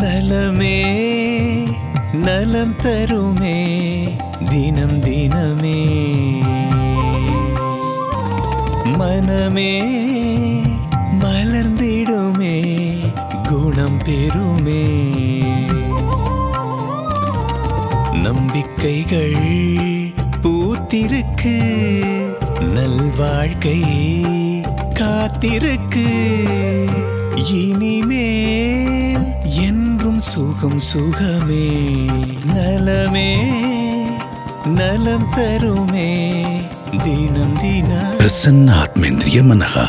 நலமே நலம் தருமே தினம் தினமே. மனமே மலர்ந்திடுமே குணம் பெருமே நம்பிக்கைகள் பூத்திருக்கு நல்வாழ்க்கை காத்திருக்கு. இனிமேல் சுகம் சுகமே நலமே நலம் தருமே தினம் தினம் பிரசன்ன ஆத்மேந்திரிய மனகா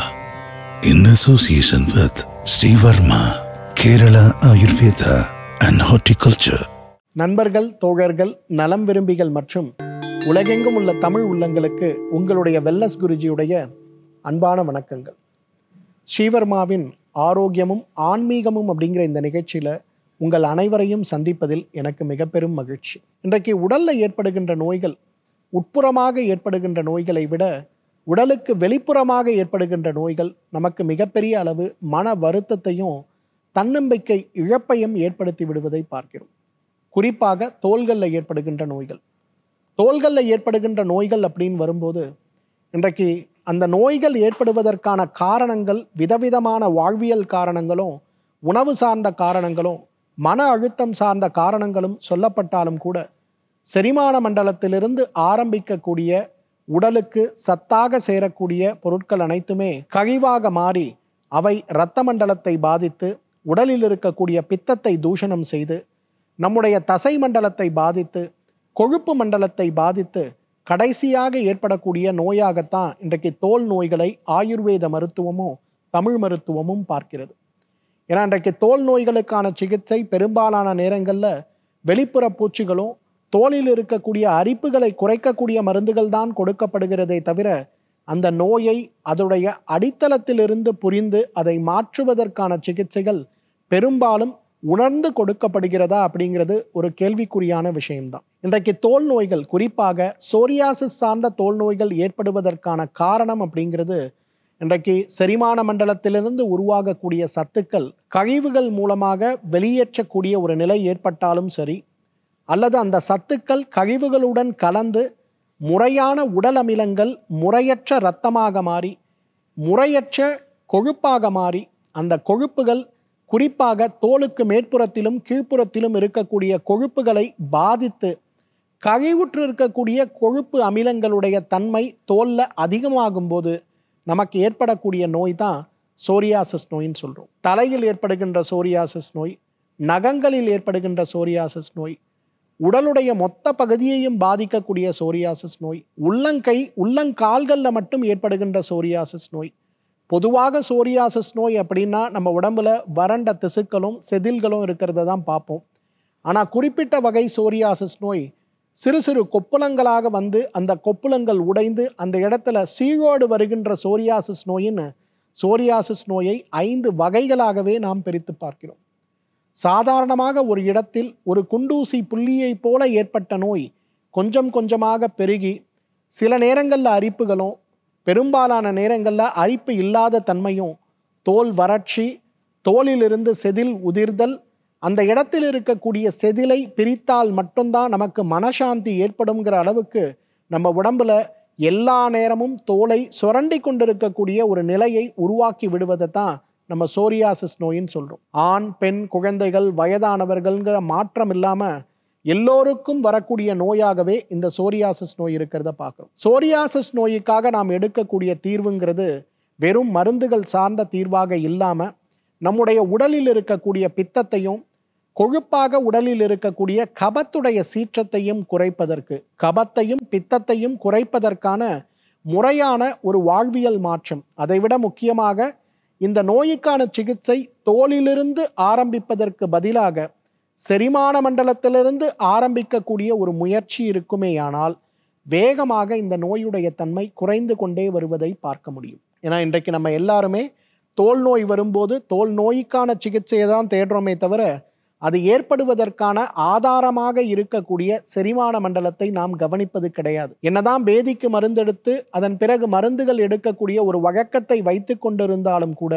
association with Sri Varma, Kerala Ayurveda and Horticulture. நண்பர்கள் தோழர்கள் நலம் விரும்பிகள் மற்றும் உலகெங்கும் உள்ள தமிழ் உள்ளங்களுக்கு உங்களுடைய வெல்லஸ் குருஜியுடைய அன்பான வணக்கங்கள். ஸ்ரீவர்மாவின் ஆரோக்கியமும் ஆன்மீகமும் அப்படிங்கிற இந்த நிகழ்ச்சியில் உங்கள் அனைவரையும் சந்திப்பதில் எனக்கு மிக பெரும் மகிழ்ச்சி. இன்றைக்கு உடலில் ஏற்படுகின்ற நோய்கள் உட்புறமாக ஏற்படுகின்ற நோய்களை விட உடலுக்கு வெளிப்புறமாக ஏற்படுகின்ற நோய்கள் நமக்கு மிகப்பெரிய அளவு மன வருத்தத்தையும் தன்னம்பிக்கை இழப்பையும் ஏற்படுத்தி விடுவதை பார்க்கிறோம். குறிப்பாக தோள்களில் ஏற்படுகின்ற நோய்கள். தோள்களில் ஏற்படுகின்ற நோய்கள் அப்படின்னு வரும்போது இன்றைக்கு அந்த நோய்கள் ஏற்படுவதற்கான காரணங்கள் விதவிதமான வாழ்வியல் காரணங்களும் உணவு சார்ந்த காரணங்களும் மன அழுத்தம் சார்ந்த காரணங்களும் சொல்லப்பட்டாலும் கூட செரிமான மண்டலத்திலிருந்து ஆரம்பிக்கக்கூடிய உடலுக்கு சத்தாக சேரக்கூடிய பொருட்கள் அனைத்துமே கழிவாக மாறி அவை இரத்த மண்டலத்தை பாதித்து உடலில் இருக்கக்கூடிய பித்தத்தை தூஷணம் செய்து நம்முடைய தசை மண்டலத்தை பாதித்து கொழுப்பு மண்டலத்தை பாதித்து கடைசியாக ஏற்படக்கூடிய நோயாகத்தான் இன்றைக்கு தோல் நோய்களை ஆயுர்வேத மருத்துவமும் தமிழ் மருத்துவமும் பார்க்கிறது. ஏன்னா இன்றைக்கு தோல் நோய்களுக்கான சிகிச்சை பெரும்பாலான நேரங்களில் வெளிப்புற பூச்சிகளும் தோலில் இருக்கக்கூடிய அரிப்புகளை குறைக்கக்கூடிய மருந்துகள் தான் கொடுக்கப்படுகிறதே தவிர அந்த நோயை அதோடைய அடித்தளத்திலிருந்து புரிந்து அதை மாற்றுவதற்கான சிகிச்சைகள் பெரும்பாலும் உணர்ந்து கொடுக்கப்படுகிறதா அப்படிங்கிறது ஒரு கேள்விக்குறியான விஷயம்தான். இன்றைக்கு தோல் நோய்கள் குறிப்பாக சோரியாசிஸ் சார்ந்த தோல் நோய்கள் ஏற்படுவதற்கான காரணம் அப்படிங்கிறது இன்றைக்கு செரிமான மண்டலத்திலிருந்து உருவாகக்கூடிய சத்துக்கள் கழிவுகள் மூலமாக வெளியேற்றக்கூடிய ஒரு நிலை ஏற்பட்டாலும் சரி அல்லது அந்த சத்துக்கள் கழிவுகளுடன் கலந்து முறையான உடல் அமிலங்கள் முறையற்ற இரத்தமாக மாறி முறையற்ற கொழுப்பாக மாறி அந்த கொழுப்புகள் குறிப்பாக தோலுக்கு மேற்புறத்திலும் கீழ்ப்புறத்திலும் இருக்கக்கூடிய கொழுப்புகளை பாதித்து கழிவுற்று இருக்கக்கூடிய கொழுப்பு அமிலங்களுடைய தன்மை தோல்ல அதிகமாகும் போது நமக்கு ஏற்படக்கூடிய நோய் தான் சோரியாசஸ் நோயின்னு சொல்கிறோம் தலையில் ஏற்படுகின்ற சோரியாசஸ் நோய் நகங்களில் ஏற்படுகின்ற சோரியாசஸ் நோய் உடலுடைய மொத்த பகுதியையும் பாதிக்கக்கூடிய சோரியாசஸ் நோய் உள்ளங்கை உள்ளங்கால்களில் மட்டும் ஏற்படுகின்ற சோரியாசஸ் நோய். பொதுவாக சோரியாசஸ் நோய் அப்படின்னா நம்ம உடம்புல வறண்ட திசுக்களும் செதில்களும் இருக்கிறத தான் பார்ப்போம். ஆனால் குறிப்பிட்ட வகை சோரியாசஸ் நோய் சிறு சிறு கொப்புளங்களாக வந்து அந்த கொப்புளங்கள் உடைந்து அந்த இடத்துல சீகோடு வருகின்ற சோரியாசிஸ் நோயின்னு சோரியாசிஸ் நோயை ஐந்து வகைகளாகவே நாம் பிரித்து பார்க்கிறோம். சாதாரணமாக ஒரு இடத்தில் ஒரு குண்டூசி புள்ளியைப் போல ஏற்பட்ட நோய் கொஞ்சம் கொஞ்சமாக பெருகி சில நேரங்களில் அரிப்புகளும் பெரும்பாலான நேரங்களில் அரிப்பு இல்லாத தன்மையும் தோல் வறட்சி தோலிலிருந்து செதில் உதிர்தல் அந்த இடத்தில் இருக்கக்கூடிய செதிலை பிரித்தால் மட்டும்தான் நமக்கு மனசாந்தி ஏற்படுங்கிற அளவுக்கு நம்ம உடம்புல எல்லா நேரமும் தோலை சுரண்டி கொண்டிருக்கக்கூடிய ஒரு நிலையை உருவாக்கி விடுவதை தான் நம்ம சோரியாசிஸ் நோயின்னு சொல்கிறோம் ஆண் பெண் குழந்தைகள் வயதானவர்கள்ங்கிற மாற்றம் இல்லாமல் எல்லோருக்கும் வரக்கூடிய நோயாகவே இந்த சோரியாசிஸ் நோய் இருக்கிறத பார்க்குறோம். சோரியாசிஸ் நோய்க்காக நாம் எடுக்கக்கூடிய தீர்வுங்கிறது வெறும் மருந்துகள் சார்ந்த தீர்வாக இல்லாமல் நம்முடைய உடலில் இருக்கக்கூடிய பித்தத்தையும் கொழுப்பாக உடலில் இருக்கக்கூடிய கபத்துடைய சீற்றத்தையும் குறைப்பதற்கு கபத்தையும் பித்தத்தையும் குறைப்பதற்கான முறையான ஒரு வாழ்வியல் மாற்றம். அதைவிட முக்கியமாக இந்த நோய்க்கான சிகிச்சை தோலிலிருந்து ஆரம்பிப்பதற்கு பதிலாக செரிமான மண்டலத்திலிருந்து ஆரம்பிக்கக்கூடிய ஒரு முயற்சி இருக்குமேயானால் வேகமாக இந்த நோயுடைய தன்மை குறைந்து கொண்டே வருவதை பார்க்க முடியும். ஏன்னா இன்றைக்கு நம்ம எல்லாருமே தோல் நோய் வரும்போது தோல் நோய்க்கான சிகிச்சையை தான் தேடுறோமே தவிர அது ஏற்படுவதற்கான ஆதாரமாக இருக்கக்கூடிய செரிமான மண்டலத்தை நாம் கவனிப்பது கிடையாது. என்னதான் பேதிக்கு மருந்தெடுத்து அதன் பிறகு மருந்துகள் எடுக்கக்கூடிய ஒரு வழக்கத்தை வைத்து கொண்டிருந்தாலும் கூட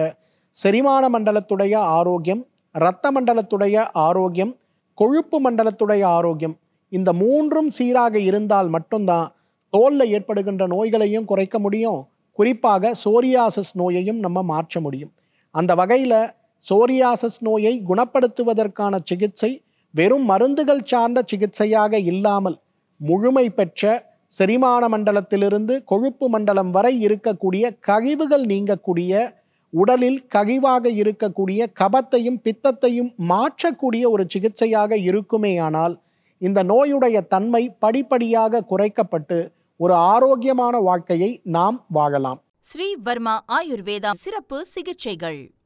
செரிமான மண்டலத்துடைய ஆரோக்கியம் இரத்த மண்டலத்துடைய ஆரோக்கியம் கொழுப்பு மண்டலத்துடைய ஆரோக்கியம் இந்த மூன்றும் சீராக இருந்தால் மட்டும்தான் தோலில் ஏற்படுகின்ற நோய்களையும் குறைக்க முடியும். குறிப்பாக சோரியாசிஸ் நோயையும் நம்ம மாற்ற முடியும். அந்த வகையில் சோரியாசஸ் நோயை குணப்படுத்துவதற்கான சிகிச்சை வெறும் மருந்துகள் சார்ந்த சிகிச்சையாக இல்லாமல் முழுமை பெற்ற செரிமான மண்டலத்திலிருந்து கொழுப்பு மண்டலம் வரை இருக்கக்கூடிய கழிவுகள் நீங்கக்கூடிய உடலில் கழிவாக இருக்கக்கூடிய கபத்தையும் பித்தத்தையும் மாற்றக்கூடிய ஒரு சிகிச்சையாக இருக்குமேயானால் இந்த நோயுடைய தன்மை படிப்படியாக குறைக்கப்பட்டு ஒரு ஆரோக்கியமான வாழ்க்கையை நாம் வாழலாம். ஸ்ரீ வர்மா ஆயுர்வேதா சிறப்பு சிகிச்சைகள்.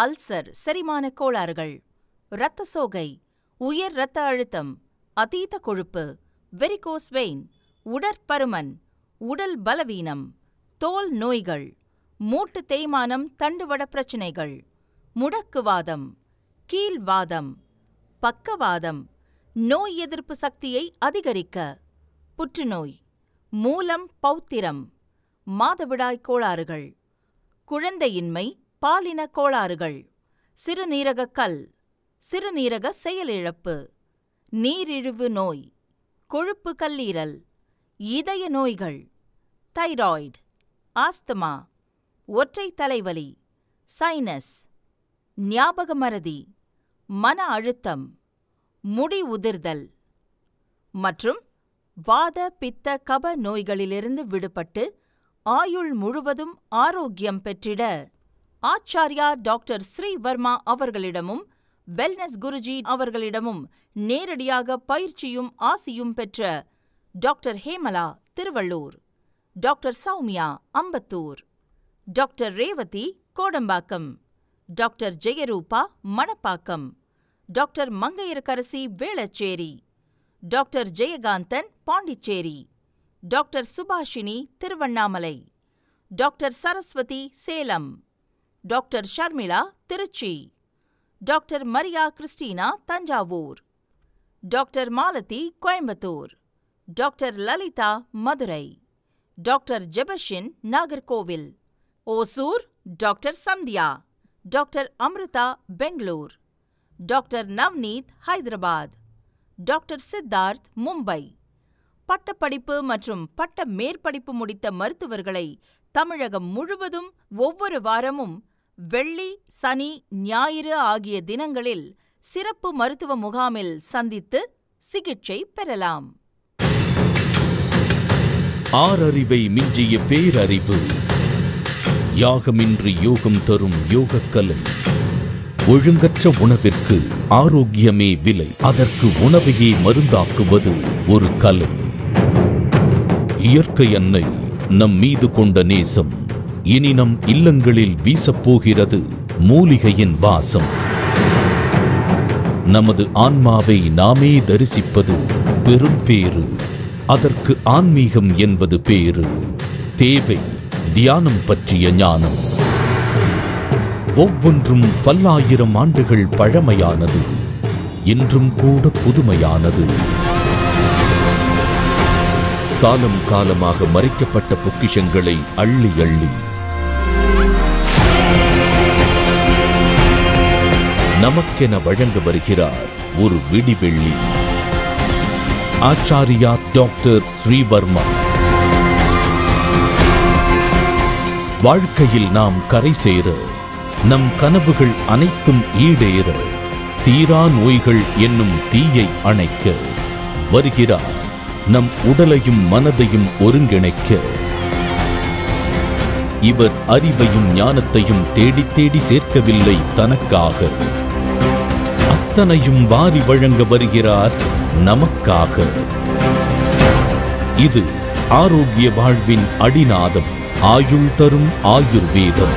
அல்சர் செரிமான கோளாறுகள். இரத்த சோகை உயர் இரத்த அழுத்தம் அதீத கொழுப்பு வெரிகோஸ் வெயின் உடற்பருமன் உடல் பலவீனம் தோல் நோய்கள் மூட்டு தேய்மானம் தண்டுவட பிரச்சினைகள் முடக்குவாதம் கீழ்வாதம் பக்கவாதம் நோய் எதிர்ப்பு சக்தியை அதிகரிக்க. புற்றுநோய் மூலம் பௌத்திரம் மாதவிடாய் கோளாறுகள் குழந்தையின்மை பாலின கோளாறுகள். சிறுநீரக கல். சிறுநீரக செயலிழப்பு. நீரிழிவு நோய். கொழுப்பு கல்லீரல். இதய நோய்கள். தைராய்டு. ஆஸ்துமா. ஒற்றை தலைவலி. சைனஸ். ஞாபக மறதி மன அழுத்தம். முடி உதிர்தல். மற்றும் வாத பித்த கப நோய்களிலிருந்து விடுபட்டு ஆயுள் முழுவதும் ஆரோக்கியம் பெற்றிட. ஆச்சார்யா டாக்டர் ஸ்ரீவர்மா அவர்களிடமும் வெல்னஸ் குருஜி அவர்களிடமும் நேரடியாக பயிற்சியும் ஆசியும் பெற்ற doctor Hemala Thiruvallur doctor Sowmya Ambattur doctor Revathi Kodambakkam doctor Jayarooba Manapakkam doctor Mangaiyarkarasi Velachery doctor Jayakanthan Pondicherry doctor Subhashini Tiruvannamalai doctor Saraswathi Salem. Doctor Sharmila Trichy. Doctor Maria Christina Thanjavur. Doctor Malathi Coimbatore. Doctor Lalitha Madurai. Doctor Jebashin Nagercoil. Hosur doctor Sandhya. Doctor Amrutha Bangalore. Doctor Navneet Hyderabad. Doctor Siddharth Mumbai. பட்டப்படிப்பு மற்றும் பட்ட மேற்படிப்பு முடித்த மருத்துவர்களை தமிழகம் முழுவதும் ஒவ்வொரு வாரமும் வெள்ளி சனி ஞாயிறு ஆகிய தினங்களில் சிறப்பு மருத்துவ முகாமில் சந்தித்து சிகிச்சை பெறலாம். ஆறறிவை மிஞ்சிய பேரறிவு. யாகமின்றி யோகம் தரும் யோகக்கலை. ஒழுங்கற்ற உணவிற்கு ஆரோக்கியமே விலை. அதற்கு உணவையே மருந்தாக்குவது ஒரு கலை. இயற்கை அன்னை நம் மீது கொண்ட நேசம். இனி நம் இல்லங்களில் வீசப்போகிறது மூலிகையின் வாசம். நமது ஆன்மாவை நாமே தரிசிப்பது பெரும் பேறு. அதற்கு ஆன்மீகம் என்பது பேரு தேவை தியானம் பற்றிய ஞானம். ஒவ்வொன்றும் பல்லாயிரம் ஆண்டுகள் பழமையானது. இன்றும் கூட புதுமையானது. காலம் காலமாக மறைக்கப்பட்ட பொக்கிஷங்களை அள்ளி அள்ளி நமக்கென வழங்க வருகிறார் ஒரு விடிவெள்ளி. ஆச்சாரியா டாக்டர் ஸ்ரீவர்மா. வாழ்க்கையில் நாம் கரை சேர நம் கனவுகள் அனைத்தும் ஈடேற தீரா நோய்கள் என்னும் தீயை அணைக்க வருகிறார் நம் உடலையும் மனதையும் ஒருங்கிணைக்க. இவர் அறிவையும் ஞானத்தையும் தேடி தேடி சேர்க்கவில்லை தனக்காக. அத்தனையும் வாரி வழங்க வருகிறார் நமக்காக. இது ஆரோக்கிய வாழ்வின் அடிநாதம் ஆயுள் தரும் ஆயுர்வேதம்.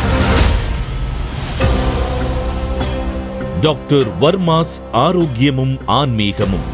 டாக்டர் வர்மாஸ் ஆரோக்கியமும் ஆன்மீகமும்.